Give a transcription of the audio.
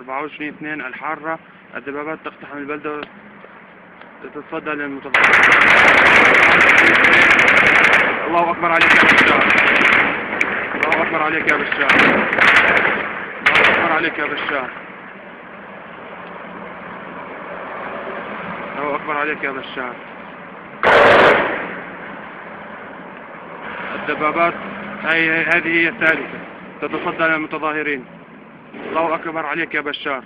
24 2 الحارة. الدبابات تقتحم البلدة تتصدى للمتظاهرين الله أكبر عليك يا بشار. الله أكبر عليك يا بشار. الله أكبر عليك يا بشار. الله أكبر عليك يا بشار. الدبابات هذه هي الثالثة. تتصدى للمتظاهرين. الله أكبر عليك يا بشار.